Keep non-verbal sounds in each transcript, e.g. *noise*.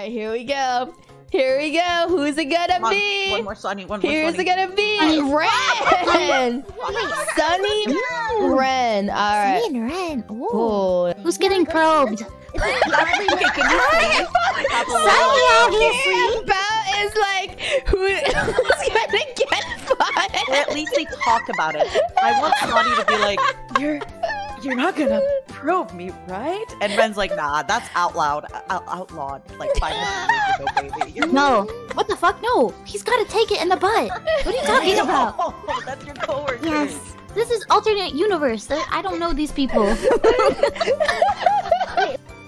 right, here we go. Here we go. Who's it gonna on, be? One more Sonny. One more Here's it gonna be Ren. *laughs* Sonny Ren. All right. Sonny and Ren. Ooh. Cool. Who's getting probed? Okay, can you please Sonny, obviously. About is like who, *laughs* who's gonna get Or at least they talk about it. I want Sonny to be like, "You're, you're not gonna probe me, right?" And Ren's like, "Nah, that's out loud, out, outlawed." Like five hundred years ago, *laughs* baby. No. What the fuck? No. He's gotta take it in the butt. *laughs* What are you talking about? Oh, *laughs* that's your coworker. Yes. This is alternate universe. I don't know these people.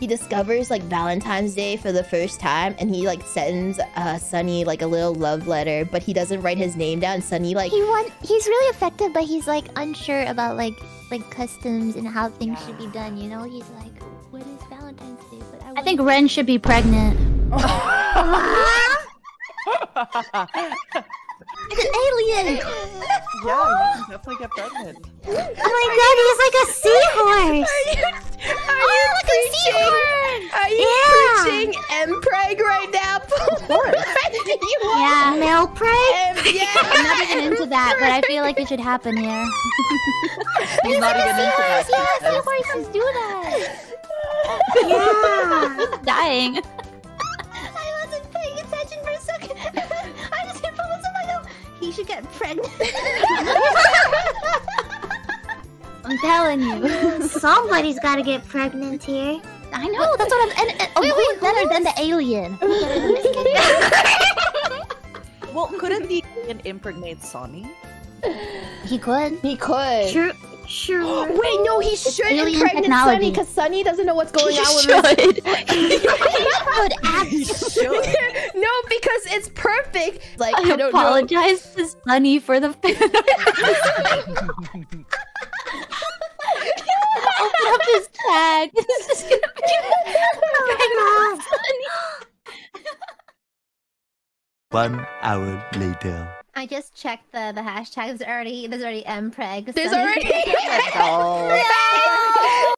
He discovers like Valentine's Day for the first time, and he like sends uh, Sonny like a little love letter, but he doesn't write his name down. Sonny like He want he's really affected, but he's like unsure about like like customs and how things should be done. You know, he's like, "What is Valentine's Day?" But I, I think Ren should be pregnant. *laughs* it's an alien. Yeah, you can definitely get pregnant. Oh my god, he's like a seahorse. Are you oh, preaching? Are you Yeah. preaching Mpreg right now? of *laughs* you Yeah. Male prey. *laughs* Em- I'm not even into that, but I feel like it should happen *laughs* here. He's not even into that. Yeah, he says. seahorses do that. *laughs* Yeah. Dying. I wasn't paying attention for a second. I just hit focus on my own. He should get pregnant. I'm telling you. Somebody's got to get pregnant here. I know. That's what I'm. And, and, oh, who's better than the alien? Well, couldn't the alien impregnate Sonny? He could. He could. Sure. Sure. *gasps* Wait, no, he should alien impregnate technology. Sonny because Sonny doesn't know what's going on with his *laughs* He could act. He should. no, because it's perfect. Like I, I don't know. apologize to Sonny for the *laughs* *laughs* Open up his tag. This is gonna be One hour later. I just checked the the hashtags. There's already there's already mpreg. There's already. *laughs* Oh.